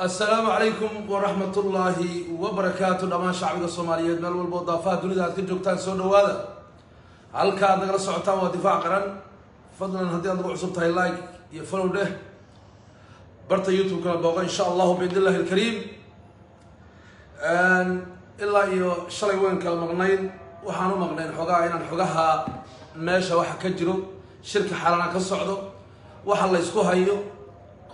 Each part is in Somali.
assalaamu calaykum waraxmat ullaahi wabarakaatu dhammaan shacbiga soomaaliyeed meel walbo daafaha dunida aad ka joogtaan soo dhawaada halka aad nagala socotaan waa difaac qaran. Fadlan haddii aad nagu cusub tahay like iyo follow dheh. Barta youtube-kana booqa insha allahu biidn illahi alkariim ilaa iyo shalay weyn kala maqnayn. Waxaan u maqnayn xogaha inaan xogaha meesha waxa ka jiro shirka xalana ka socdo. Waxa la ysku hayo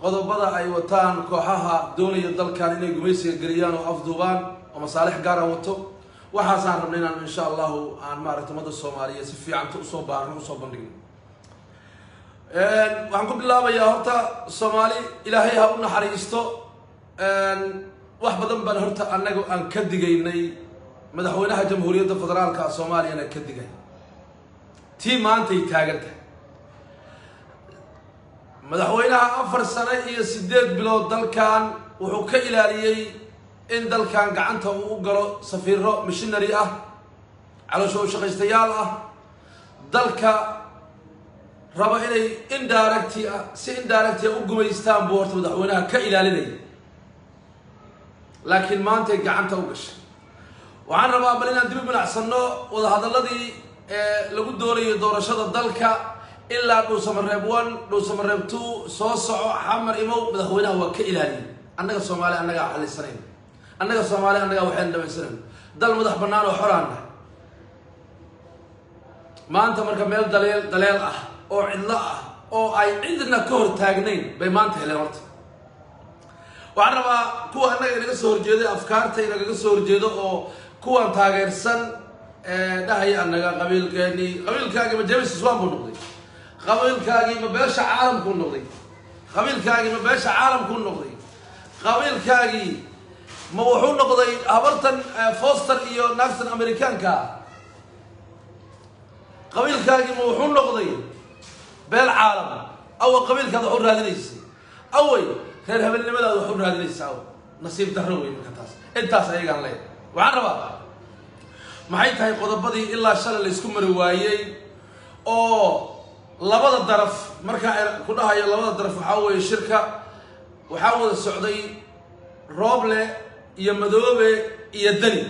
qodobada ay wataan kooxaha doonaya dalkan inay gumaysiga geliyaan oo afduubaan oo masaalix gaara wato. Waxaasaan rabnay inaan insha allahu aan maaragta ummadda soomaaliya si fiicanta u soo baarno u soo bandhigno. Waxaan ku bilaabayaa horta soomaali ilaahay ha u naxariisto. Wax badan baan horta annaga aan ka digaynay. Madaxweynaha jamhuuriyadda federaalka soomaaliyana ka digay. Tii maantay taagan tahay madaxweynaha afar sano iyo siddeed bilood dalkan wuxuu ka ilaaliyey in dalkan gacanta uu u galo safiiro missionary ah caloosho u shaqaystayaal ah. Dalka raba inay indirecti ah si indirecti u gumaystaan buu horta madaxweynaha ka ilaalinaya laakiin maantay gacanta u gashay. Waxaan rabaa bal inaan dib u binacsanno wadahadaladii lagu doonayo doorashada dalka ilaa dhuusamareeb one dhuusamareeb two soo soco xamar imow madaxweynaha waa ka ilaaliyay annaga soomaaliya annagaa xalisanayn annaga soomaaliya annagaa waxayna dhamaysanayn dal madax bannaan oo xoraana maanta marka meel daleel daleel ah oo cidlo ah oo ay cidna ka hor taagnayn bay maanta heleen horta. Waxaan rabaa kuwa annaga inaga soo horjeeday afkaarta inagaga soo horjeedo oo kuwan taageersan dhahaya annaga qabiilkeeni qabiilkaagii ma james iswan buu noqday qabiilkaagii ma beesha caalamkuu noqday? Qabiilkaagii ma beesha caalamkuu noqday? Qabiilkaagii ma wuxuu noqday habartan foster iyo naagtan amerikaanka? Qabiilkaagii ma wuxuu noqday beel caalam. Awa qabiilkaad wax u raadinaysay awey reer habelnimadaada wax u raadinaysa nasiib darro wey marka taas. Intaas ayagaan leeya waxaan rabaa maxay tahay qodobadii ilaa shalay la ysku mari waayey oo labada daraf markaa ku dhahayo labada daraf waxaa weeye shirka waxaa wada socday rooble iyo madoobe iyo deni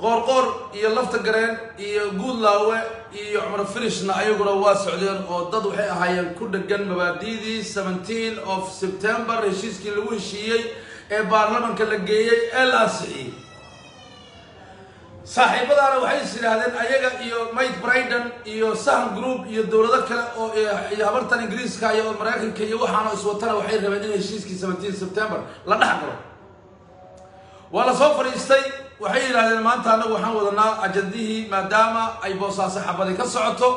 qoorqoor iyo lafta gareen iyo guudlaawe iyo cumar firishna ayaguna waa socdeen oo dad waxay ahaayeen ku dhegan mabaadi'dii seventeen of september heshiiskii lagu heshiiyey ee baarlamanka la geeyey ee la ansixiyey saaxiibadaana waxay is yidhaahdeen ayaga iyo mike briden iyo sahm group iyo dowlado kale oo habartan ingiriiska iyo maraykanka iyo waxaana iswatana waxay rabeen in heshiiskii seventeen september la dhex galo. Waa la soo fadhiistay waxay yidhahdeen maanta annagu waxaan wadanaa ajandihii maadaama ay boosaaso xabadi ka socoto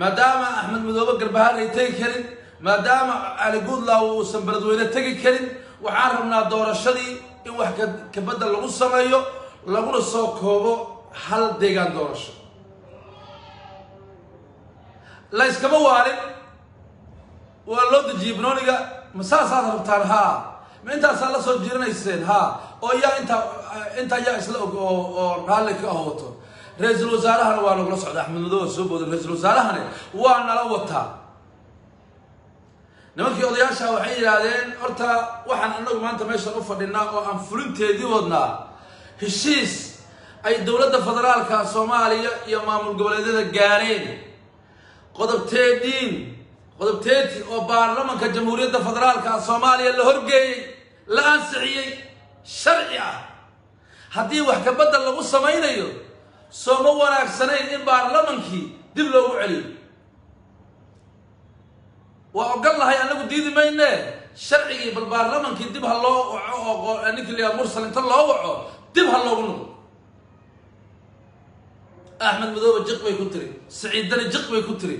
maadaama axmed madoobe garbahaan ay tegi karin maadaama cali guudlaaw uusan beledweyne tegi karin waxaan rabnaa doorashadii in wax kabedel lagu sameeyo laguna soo koobo hal deegaan doorasho. La yskama waalin waa loo dejiyey banooniga. Ma saasaad rabtaan? Haa. Ma intaasaa la soo jiranayseen? Haa. Oo yaa intaa intaa yaa isla og oo oo raalli ka ah wato ra'iisul wasaarahana waa nagula socda axmed madooba soo booday ra'iisul wasaarahani. Waa nala wataa. Nimankii odayaasha waxay yidhaahdeen horta waxaan anagu maanta meeshan u fadhinaa oo aan fulinteedii wadnaa heshiis ay dowladda federaalka soomaaliya iyo maamul goboleedyada gaareen. Qodobteediin qodobteedii oo baarlamanka jamhuuriyadda federaalka soomaaliya la horgeeyey la ansixiyey sharci ah. Haddii wax kabedel lagu samaynayo sooma wanaagsanayn in baarlamankii dib loogu celiyo. Waa ogol lahay anagu diidi mayne sharcigii bal baarlamankii dib ha loo waco oo ninkii la mursal inta loo waco dib ha loogu noqdo. Axmed madoobe jiq bay ku tiri. Saciiddani jiq bay ku tiri.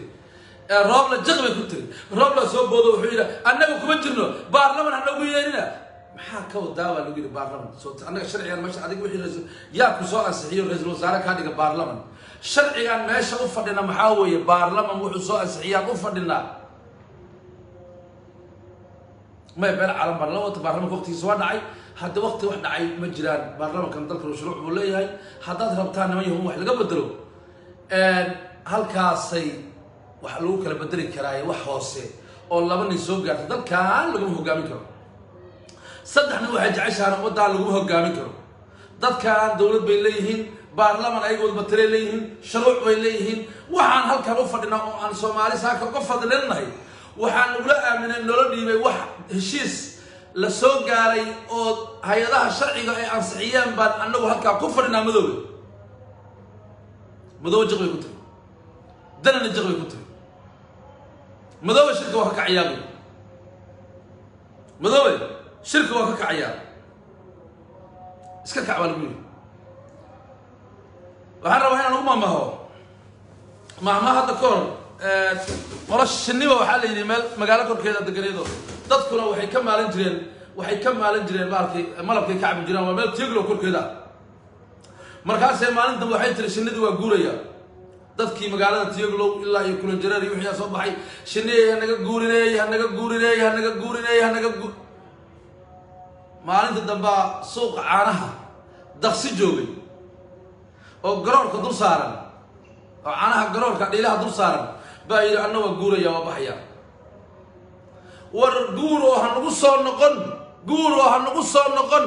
Roobla jiq bay ku tiri. Roobla soo boodo wuxuu yidhi annaga kuma jirno baarlaman hanagu yeelina maxaa ka wadaa baa lagu yidhi baarlaman? Soo annaga sharcigan meesha adig wixii yaa ku soo ansixiyo ra'iisul wasaare kaa dhiga baarlaman. Sharcigan meesha u fadhina maxaa weeye baarlaman wuxuu soo ansixiyaan u fadhinaa may beel caalam baan la wata baarlamanka waqtigiisa waa dhacay. Hadda waqti wax dhacay ma jiraan. Baarlamankan dalkan shuruuc buu leeyahay. Haddaad rabtaan niman yahuun wax laga bedelo halkaasay wax lagu kala bedeli karaaye wax hoose oo laba nin soo gaarta dalkan laguma hogaamin karo. Saddex nin waxay jeceshahaan ummaddan laguma hogaamin karo. Dadkan dowlad bay leeyihiin baarlaman ayaga wadbatale leeyihiin shuruuc bay leeyihiin. Waxaan halkan u fadhinaa oo aan soomaali saaka uga fadlinahay waxaan ula aaminay noola dhiibay wax heshiis la soo gaaray oo hay'adaha sharciga ay ansixiyeen baan anagu halkaa ku fadhinaa madoobe. Madoobe jiq bay ku tiri danana jiq bay ku tiri madoobe shirka waa ka kacayaa buy madoobe shirka waa ka kacayaa iska kac baa lagu yiri waxaan rabaa inaan ugu maamaho maahmaa hadda ka hor qolo shiniba waxaa la yidhi meel magaalo korkeeda deganeedo dadkuna waxay ka maalin jireen waxay ka maalin jireen maalkay malabkay ka cabi jireen waa meel tieglo korkeeda. Markaasee maalin dambe waxay tiri shinidii waa guuraya. Dadkii magaalada tieglow ilaa iyo kulanjareer iyo wixii soo baxay shiniyey hanaga guurineey hanaga guurineey hanaga guurineey hanaga gu maalinta dambaa suuqa caanaha daqsi joogay oo garoorka dul saaran oo caanaha garoorka dhiilaha dul saaran baa yidhi anna waa guuraya waa baxaya. War guur oo hanagu soo noqon guur oo hanagu soo noqon.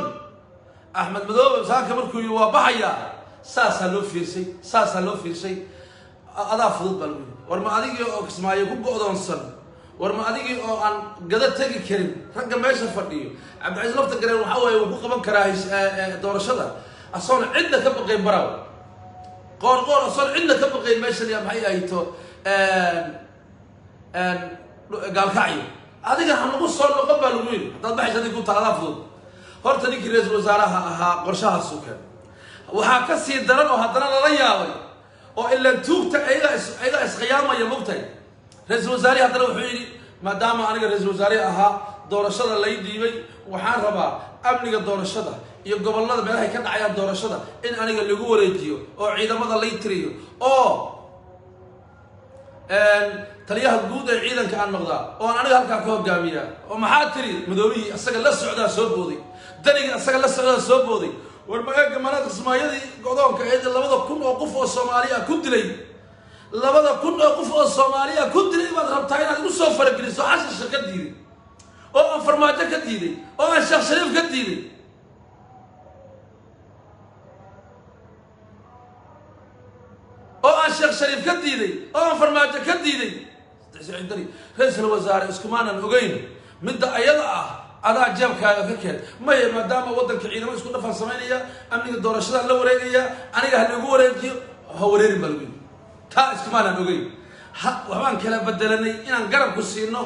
Axmed madoobe saaka markuu yidhi waa baxaya. Saasaa loo fiirsay saasaa loo fiirsay. Adaa fudud baa lagu yidhi. War ma adigii oo kismaayo ku go'doonsan. War ma adigii oo aan gada tegi karin ragga meesha fadhiyo. Cabdicasiis lafta gareen waxaa waaye wuu ku qaban karaa doorashada. Asoon cidna ka baqayn baraw. Qoor qoor asoon cidna ka baqayn meeshan yaa maxay ahayto gaalkacyo. Adiga hanagu soo noqon baa lagu yidhi. Haddaad baxaysa adig ku taaladaa fudud. Horta ninkii ra'iisul wasaaraha ahaa qorshahaasu keen waxaa ka sii daran oo haddana lala yaabay oo ilaan tuugta ayagaa is ayagaa isqiyaamaya mogtahay ra'iisul wasaarihi haddana wuxuu yidhi maadaama aniga ra'iisul wasaarihi ahaa doorashada lay dhiibay waxaan rabaa amniga doorashada iyo gobollada meelahay ka dhacayaan doorashada in aniga lagu wareejiyo oo ciidamada lay tiriyo oo taliyaha guud ee ciidanka aan noqdaa oo aan aniga halkaa ka hogaamiyaa oo maxaa tiri madoobihii asaga la socdaa soo booday danigii asaga la socdaa soo booday war ma-eega manaad kismaayadii godoonka eed labada kun oo qof oo soomaaliya ku dilay. Labada kun oo qof oo soomaaliya ku dilay baad rabtaa inaad igu soo farageliso xashasha ka diiday oo aan farmaajo ka diiday oo aan sheekh shariif ka diiday oo aan sheekh shariif ka diiday oo aan farmaajo ka diiday. Ra'iisul wasaare iskumaanan ogeyn. Midda ayada ah adaa jeebkaaga ka keen. Maya maadaama waddanka ciidamo isku dhafan samaynaya amniga doorashadaan la wareegaya aniga ha lagu wareejiyo ha wareerin baa lagu taa iskumaanan ogeyn. Waxbaan kala bedelanay inaan garabku siino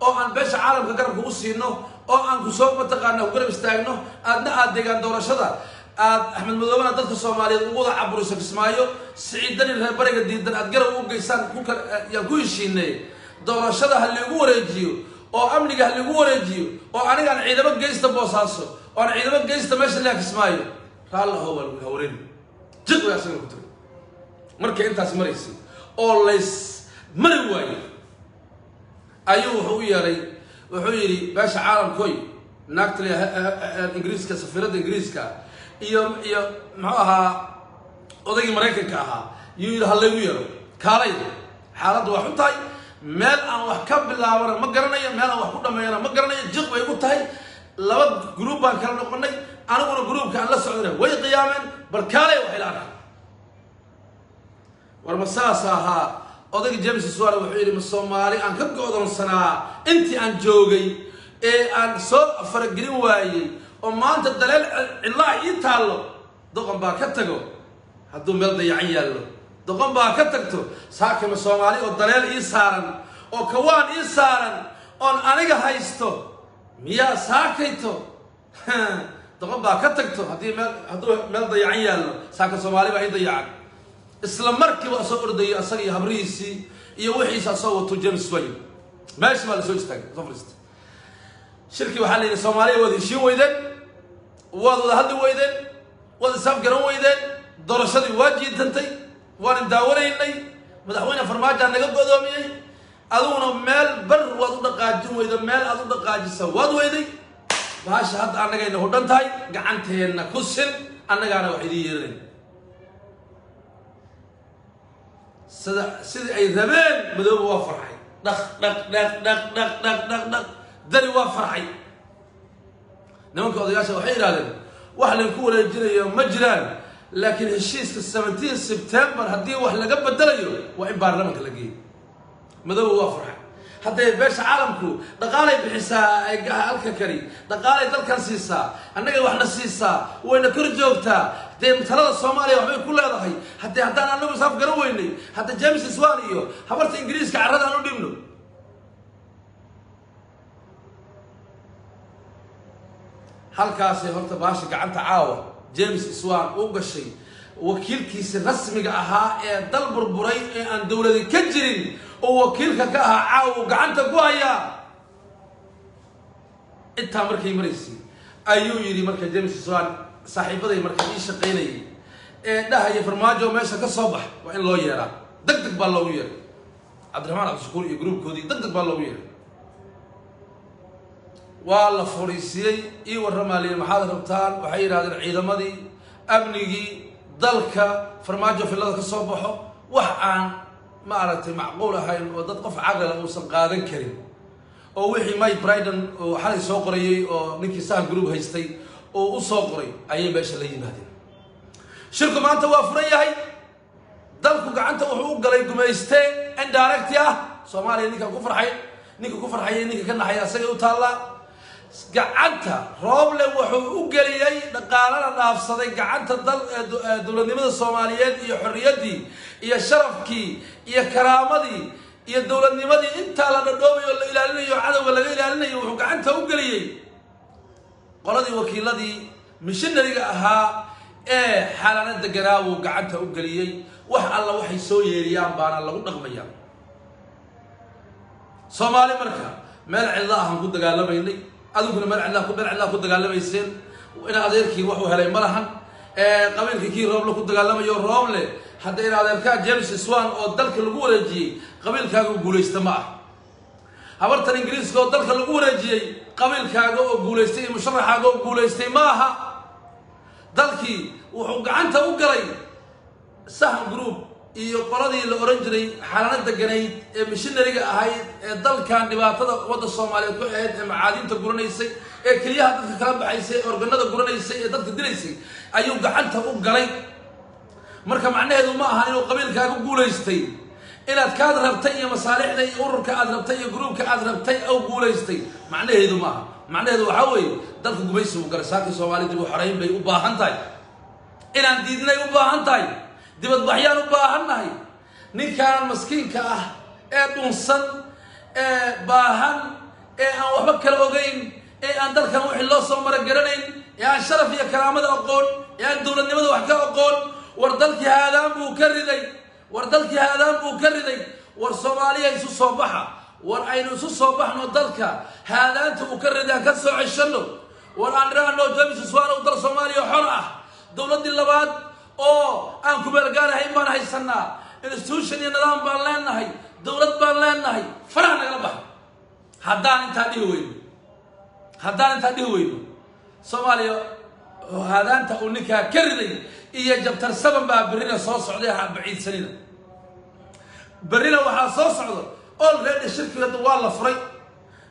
oo aan beesha caalamka garabka u siino oo aan ku soo mataqaana ku garab istaagno aadna aad deegaan doorashada aad axmed madoobena dadka soomaaliyeed ugu wada caburiso kismaayo siciidani reer bariga diidan aad garab u geysaan ku kal yaan ku heshiinay? Doorashada ha lagu wareejiyo oo amniga ha lagu wareejiyo oo anigaan ciidamo geysta boosaaso oo aan ciidamo geysta meesha lea kismaayo. Raalla how baa lagu hawareeni jid way asaga ku tiri markay intaas maraysay oo lays mari waayo ayuu wuxuu u yeedhay wuxuu yidhi beesha caalamkoy naagta ingiriiska safiiradda ingiriiska iyo iyo muxuu ahaa odaygii maraykanka ahaa. Yuu yidhi ha laygu yeedho kaalay xaaladdu waa xun tahay meel aan wax ka bilaabana ma garanayo meel aan wax ku dhammeeyana ma garanayo jiq bay ku tahay. Laba gruub baan kala noqonay. Aniguna gruubka aan la socdana way qiyaameen. Bal kaalay waxay la arkaan war ma saas ahaa. Odayga james suare wuxuu yidhi ma soomaali aan ka go'doonsanaa intii aan joogay ee aan soo faragelin waayey oo daleel ii saaran oo kawaan ii saaran oon aniga haysto miyaa saakayto doqon baa ka tagto haddii meel hadduu meel dayacan yaallo saaka soomaali baa ii dayacan isla markiiba soo ordayo asaga iyo habrihiisii iyo wixiisa asoo wato james way meesha baa lasoo istaagay soo fariistay shirkii waxaa la yidhi soomaaliya waad heshiin weydeen waad wada hadli weydeen waad isaaf garan weydeen doorashadii waa jiitantay waan daawanaynay madaxweyne farmaajaa naga godoomiyey adiguna meel bar waad u dhaqaajin weydo meel aad u dhaqaajisa waad weyday bahasha hadda annagayna hudhan tahay gacanteenna ku sin annagaana wax idiin yeelanayn sida sidii ay rabeen madooba waa farxay. Dhaq dhaq dhaq dhaq dhaq dhaq dhaq dhaq dani waa farxay. Nimanka odayaasha waxay yidhahdeen wax laynku wareejinayo ma jiraan laakiin heshiiska seventeen september haddii wax laga bedelayo waa in baarlamanka la geeyo madooba waa farxay. Hadday beesha caalamku dhaqaalay bixisaa halka kani dhaqaalay dalkan siisaa annaga waxna siisaa wayna kor joogtaa dee talada soomaaliya waxbay ku leedahay haddee haddaan anagu isaaf garan weynay hadda james swan iyo habarta ingiriiska carrada aan u dhibno halkaasay horta baasha gacanta caawa. James swan u gashay wakiilkiisi rasmiga ahaa ee dal burburay ee aan dowladi ka jirin oo wakiilka ka ahaa caawa gacanta ku hayaa. Intaa markay maraysay ayuu yidhi marka james swan saaxiibaday marka ii shaqaynayay. Ee dhahaya farmaajo meesha ka soo bax waa in loo yeeraa. Deg deg baa loogu yeeray. Cabdiraxmaan cabdishakuur iyo gruubkoodii deg deg baa loogu yeeray waa la furiisiyey ii warramaaliye maxaad rabtaan? Waxay yidhahdeen ciidamadii amnigii dalka farmaajo fillada ka soo baxo. Wax aan maaragtay macquul ahayn oo dad qof caqlila uusan qaadan karin. Oo wixii mike briden oo xalay soo qorayey oo ninkii sahan group haystay oo u soo qoray ayay meesha la yimaadeen shirku maanta waa furan yahay. Dalku gacanta wuxuu u galay gumayste indirecti ah soomaaliya ninka ku farxay ninka ku farxaya ninka ka naxaya asagay u taallaa gacanta rooble wuxuu u geliyey dhaqaalana dhaafsaday gacanta dowladnimada soomaaliyeed iyo xorriyaddii iyo sharafkii iyo karaamadii iyo dowladnimadii intaa la dhadhoobay oo la ilaalinayo cadowga laga ilaalinayo wuxuu gacanta u geliyey qoladii wakiiladii mishinariga ahaa ee xaalana deganaa wuu gacanta u geliyey wax alla waxay soo yeeriyaan baana lagu dhaqmaya soomaali marka meel cidla ahaan ku dagaalamaynay adiguna cidlaa ku dagaalamayseen. In adeerkii waxuu helay ma lahan. Qabiilkii kii rooble ku dagaalamayo rooble hadda in adeerkaa james swan oo dalka lagu wareejiyey qabiilkaaga oo guulaysta ma ah. Habartan ingiriiska oo dalka lagu wareejiyey qabiilkaaga oo guulaystay iyo musharaxaaga oo guulaystay ma aha. Dalkii wuxuu gacanta u galay sahan group iyo qoladii la ohan jiray xalano deganayd ee mishinariga ahayd ee dalkan dhibaatada wadda soomaaliyeed ku ahayd ee macaadiinta guranaysay ee keliyaha dadka kala baxaysay ee organada guranaysay ee dadka dilaysay ayuu gacanta u galay. Marka macnaheedu ma aha inuu qabiilkaaga guulaystay. Inaad kaad rabtay iyo masaalixda iyo ururka aad rabtay iyo gruubka aad rabtay oo guulaystay. Macnaheedu ma aha. Macnaheedu waxaa weeye dalka gumaysi buu galay. Saakii soomaaliya dib u xorayn bay u baahan tahay. Inaan diidnay u baahan tahay dibadbaxyaan u baahannahay ninkaan maskiinka ah ee dhunsan ee baahan ee aan waxba kala ogeyn ee aan dalkan wixii loo soo maragaranayn ee aan sharaf iyo karaamada aqoon ee aan dowladnimada wax ka aqoon war dalkii haadaan buu ka riday war dalkii haadaan buu ka riday war soomaaliya isu soo baxa war aynu isu soo baxno dalka haadaanta uu ka riday aan ka soo ceshanno war aan idhaahno james swaanow dal soomaaliya xor ah dowladdii labaad oo aan kumeelgaarahayn baan haysanaa institution iyo nidaam baan leenahay dowlad baan leenahay faraha nagala baxa haddaan intaa dhihi weyno. Haddaan intaa dhihi weyno. Soomaaliya haadaanta uu ninkaa ka riday iyo jabtar saban baa berrina soo socday baciidsanina berrina waxaa soo socda olready shirkiga waa la furay.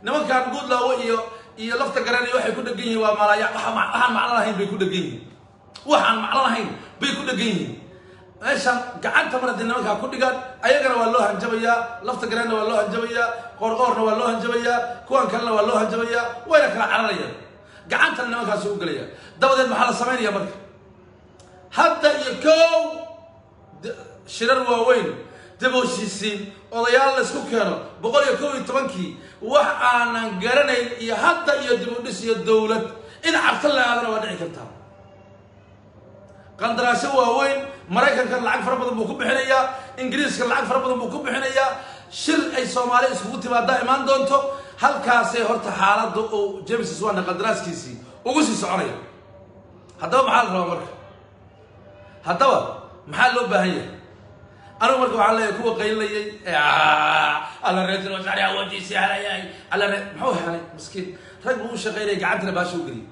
Nimankaan guudlaawo iyo iyo lafta garani waxay ku dhegan yihiin waa malaya. Waxaan macno lahayn bay ku dhegan yihiin. Waxaan macno lahayn bay ku dhegan yihiin meeshaan gacanta mar haddii nimankaa ku dhigaan ayagana waa loo hanjabayaa lafta garanna waa loo hanjabayaa qoorqoorna waa loo hanjabayaa kuwan kalena waa loo hanjabayaa wayna kala cararayaan. Gacantana nimankaasi u gelaya dabadeed maxaa la samaynaya marka? Hadda iyo kow shirar waaweyn dib heshiisiin odayaal la isku keeno boqol iyo kow iyo tobankii wax aanan garanayn iyo hadda iyo dib u dhis iyo dowlad in cabta la aadana waa dhici kartaa qandaraasho waaweyn maraykanka lacag fara badan buu ku bixinayaa ingiriiska lacag fara badan buu ku bixinayaa. Shir ay soomaali iskugu timaadaa imaan doonto. Halkaasay horta xaaladda uu james swana qandaraaskiisii ugu sii soconaya. Haddaba maxaa la rabaa marka? Haddaba maxaa loo baahan yahay? Anigu marka waxaa leeyahay kuwa qaylinayay alla ra'iisul wasaare awoodiisii helayahay alla re muxuu helay miskiin. Rag buu u shaqaynaya gacantana baasha u geliyay.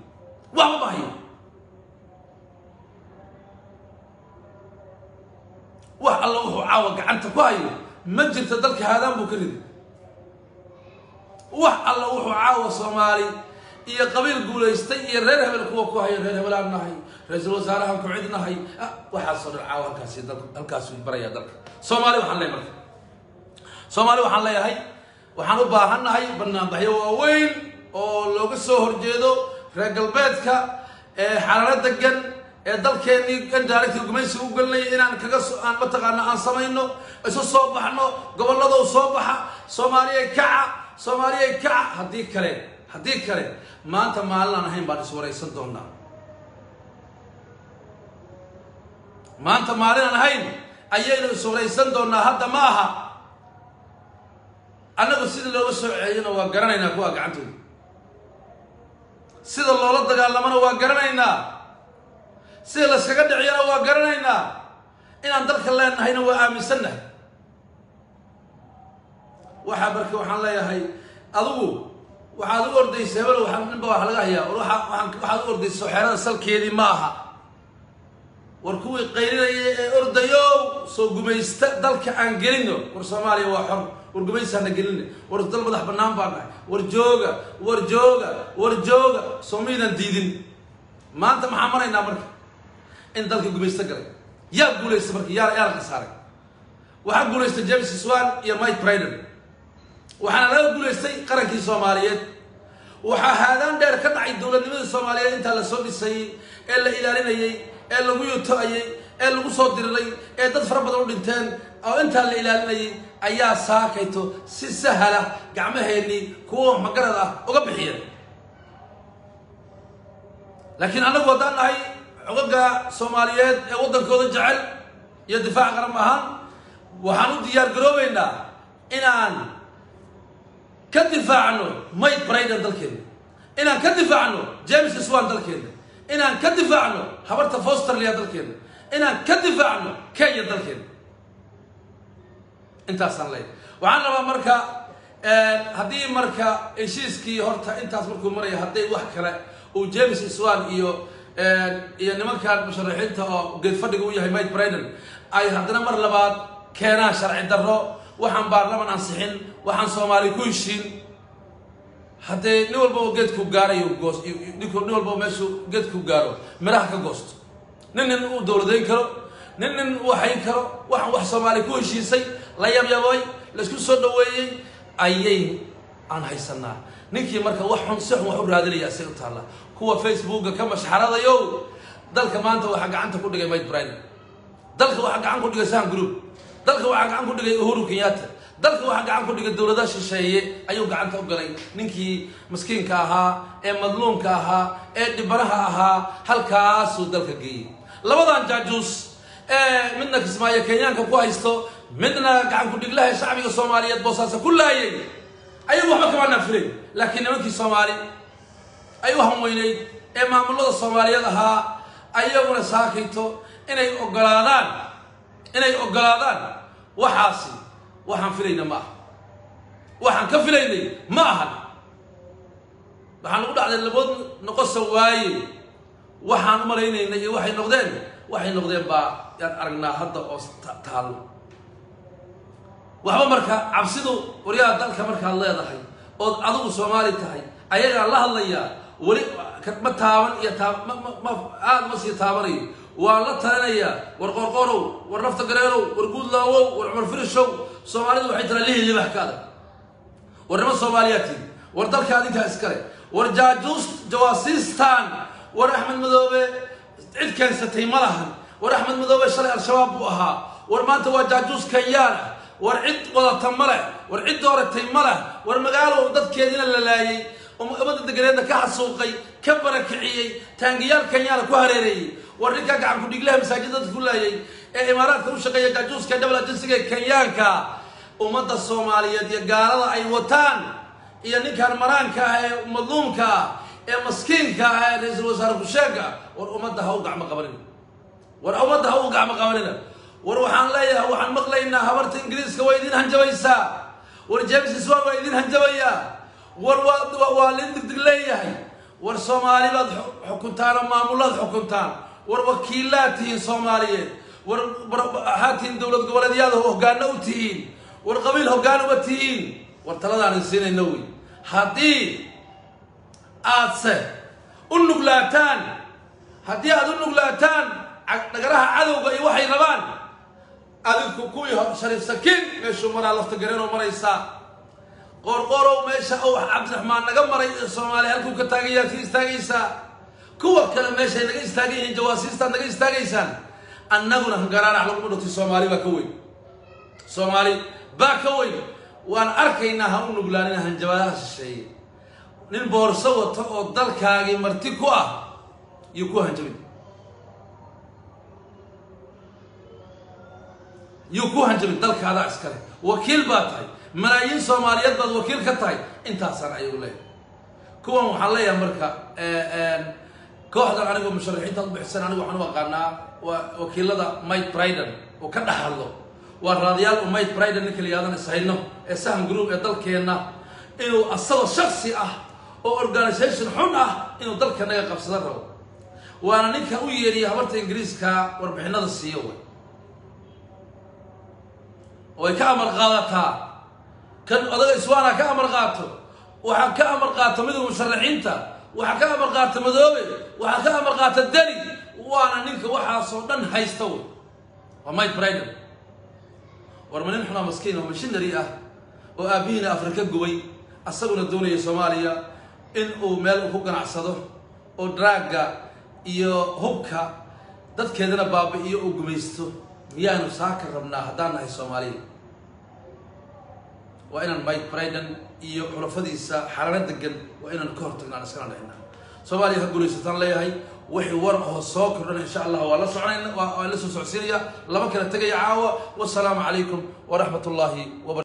Waxba ma hayo wax alla wuxuu caawa gacanta ku hayo ma jirto dalka haadaan buu ka riday. Wax alla wuxuu caawa soomaali iyo qabiil guulaystay iyo reer hebel kuwa ku haya reer hebelaan nahay ra'iisul wasaarahan ku cid nahay. Waxaasoo dhan caawa halkaasi dalka halkaasuu baraya dalka. Soomaali waxaan leeyahay marka. Soomaali waxaan leeyahay waxaan u baahannahay banaanbaxyo waaweyn oo looga soo horjeedo reer galbeedka ee xalalo degan ee dalkeennii indaarigtii gumaysiga u gelinaya inaan kaga aan mataqaana aan samayno isu soo baxno gobolladow soo baxa soomaaliyay kaca soomaaliyay kaca. Haddii kale haddii kale maanta maalin aan ahayn baan iswaraysan doonaa. Maanta maalin aan ahayn ayaynu iswaraysan doonaa. Hadda ma aha. Annagu sida looga soo ceeyana waa garanaynaa kuwa gacantooda. Sida loola dagaalamana waa garanaynaa sida layskaga dhiciyana waa garanaynaa. Inaan dalka leenahayna waa aaminsannahay waxaa marka waxaan leeyahay adigu waxaad u ordaysa hebel waa ninba wax laga hayaa. Waa waxaad u ordaysa xeerada salkeedii ma aha. War kuwii qaylinaya ee ordayo soo gumaysta dalka aan gelino. War soomaaliya waa xor. War gumaysaana gelina war dal madax bannaan baan nahay war jooga war jooga war jooga. Soo maydaan diidin. Maanta maxaa maraynaa marka in dalka gumaysto galay. Yaa guulaysta marka yaa yaa la khasaaray waxaa guulaystay james swan iyo mike briden waxaana laga guulaystay qarankii soomaaliyeed. Waxaa haadaan dheer ka dhacay dowladnimadii soomaaliyeed intaa la soo dhisayey ee la ilaalinayey ee lagu yutoayey ee lagu soo diriray ee dad fara badan u dhinteen oo intaa la ilaalinayay ayaa saakayto si sahala gacmaheennii kuwa magarad ah uga bixiyeen. Laakiin annagu haddaan nahay xogaga soomaaliyeed ee waddankooda jecel iyo difaac qaran ahaan waxaan u diyaar garoobaynaa inaan ka difaacno mike briden dalkeena inaan ka difaacno james swan dalkeena inaan ka difaacno habarta fosterlia dalkeena inaan ka difaacno kenya dalkeena. Intaasaan leeyahay. Waxaan rabaa marka haddii marka heshiiskii horta intaas markuu maraya hadday wax kale uu james swan iyo iyo nimankan musharaxiinta oo geed fadhiga u yahay mike briden ay haddana mar labaad keenaan sharci darro. Waxaan baarlaman ansixin waxaan soomaali ku heshiin. Haddee nin walba oo geedku gaarayo goos nin walba meeshuu geedku gaaro miraha ka goosto nin nin uu dowladayn karo nin nin u waxayn karo waxaan wax soomaali ku heshiisay la yabyabay la isku soo dhaweeyey ayay aan haysanaa. Ninkii marka wax xun si xun wax u raadinaya isay u taalla kuwa facebooka ka mashxaradayo dalka maanta waxaa gacanta ku dhigay mike briden dalka waxaa gacan ku dhigay sahan group. Dalka waxaa gacan ku dhigay uhuru kenyatta. Dalka waxaa gacan ku dhigay dowladaha shisheeye ayuu gacanta u galay. Ninkii maskiinka ahaa ee madluumka ahaa ee dhibanaha ahaa halkaasuu dalka geeyey. Labadan jaajuus ee midna kismaayo kenyaanka ku haysto midna gacan ku dhiglaha shacbiga soomaaliyeed boosaasa ku laayay ayagu waxba kama naafilay laakiin nimankii soomaali ay u hanweyneyd ee maamulada soomaaliyeed ahaa ayaguna saakayto inay ogolaadaan inay ogolaadaan waxaasi waxaan filayna ma aha. Waxaan ka filaynay ma ahan. Waxaan ugu dhacday labood noqosa waaye. Waxaan u malaynaynay iyo waxay noqdeen waxay noqdeen baa yaan aragnaa hadda oo taalo waxba marka cabsidu waryaha dalka markaad leedahay ood adigu soomaali tahay ayagaa la hadlayaa weli ma taaban iyo taa ma sii taabanayo. Waa la talinayaa war qorqorow war nafta gareerow war guudlaawow war cumar firishow. Soomaalidu waxay tiraa lihi libaxkaada war nima soomaaliyaa tihi war dalka adinkaa iskale war jaajuus jawaasiistan war axmed madoobe cid keensatay ma lahan war axmed madoobe shalay al-shabaab buu ahaa war maanta waa jaajuus kenyaan ah war cid wadata ma leh war cid dooratay ma leh war magaalo dadkeediina la laayay ummadda deganeedna ka xasuuqay ka barakiciyey taangiyaal kenyaana ku hareereeyey war ninkaa gacan ku-dhiglaha masaajidada ku laayay ee imaaraadka u shaqeeya jaajuuska dhabal ajensiga ee kenyaanka ummadda soomaaliyeed iyo gaalada ay wataan iyo ninkan maraanka ah ee madluumka ah ee maskiinka ah ee ra'iisul wasaare kusheega war ummadda ha u gacmo qabanina. War ummadda ha u gacmo qabanina. War waxaan leeyahay waxaan maqlaynaa habarta ingiriiska waa idin hanjabaysaa. War james swan waa idin hanjabayaa war waa lin digdig leeyahay. War soomaali baad xukuntaan oo maamulaad xukuntaan. War wakiilaad tihiin soomaaliyeed. War waxaad dowlad goboleedyaada hoggaano u tihiin. War qabiil hoggaan uma tihiin. War taladaan siinayna wey haddii aadse u nuglaataan haddii aad u nuglaataan dhagaraha cadowga iyo waxay rabaan adinku kuwii shariif sakiin meeshuu maraa lafta gareenoo maraysaa qoorqoorow meesha ow cabdiraxmaan naga maray soomaaliya halkuu ka taagayaad ka istaagaysaa kuwa kale meeshay naga istaagan yihiin jawaasiistaad naga istaagaysaan? Annaguna hangaraanax laguma dhogtay soomaali baa ka weyn. Soomaali baa ka weyn. Waan arkaynaa ha u nuglaanina hanjabaadaha shisheeye. Nin boorso wato oo dalkaagii marti ku ah iyo ku hanjabin. Yuu ku hanjabin dalkaadaa iskale wakiil baa tahay malaayiin soomaaliyeed baad wakiil ka tahay. Intaasaan ayagu leeyahay. Kuwan waxaan leeyahay marka kooxdan anigoo musharaxiinta ad ubixisan anigu waxaan u aqaanaa waa wakiilada mike briden oo ka dhex hadlo. Waa raadiyaal u mike briden ninka la yihahdan ishayno ee sahan group ee dalkeenna. Inuu asagoo shaksi ah oo organisation xun ah inuu dalka naga qabsada rabo. Waana ninka u yeedhiya habarta ingiriiska warbixinada siiyo oo ay ka amar qaadataa kan odaga iswaana ka amar qaato waxaa ka amar qaata midowga musharaxiinta waxaa ka amar qaata madoobe waxaa ka amar qaata deni waana ninka waxaasoo dhan haysta wey. Waa mike briden war ma nin xunaa maskiin oo mishinary ah oo aabihiina afrika gubay asaguna doonaya soomaaliya in uu meel ku ganacsado oo draagga iyo hubka dadkeedana baabi'iyo uu gumaysto. Miyaanu saaka rabnaa haddaan nahay soomaaliya waa inaan mike briden iyo xulafadiisa xalano degan waa inaan ka hortagna aan iskana dhicina soomaaliya ha guulaysataan leeyahay wixii war oo soo kordhan insha allah waa la soconayna waa la soo socodsiinaya lama kala tegaya caawa. Wasalaamu calaykum waraxmat ullaahi waba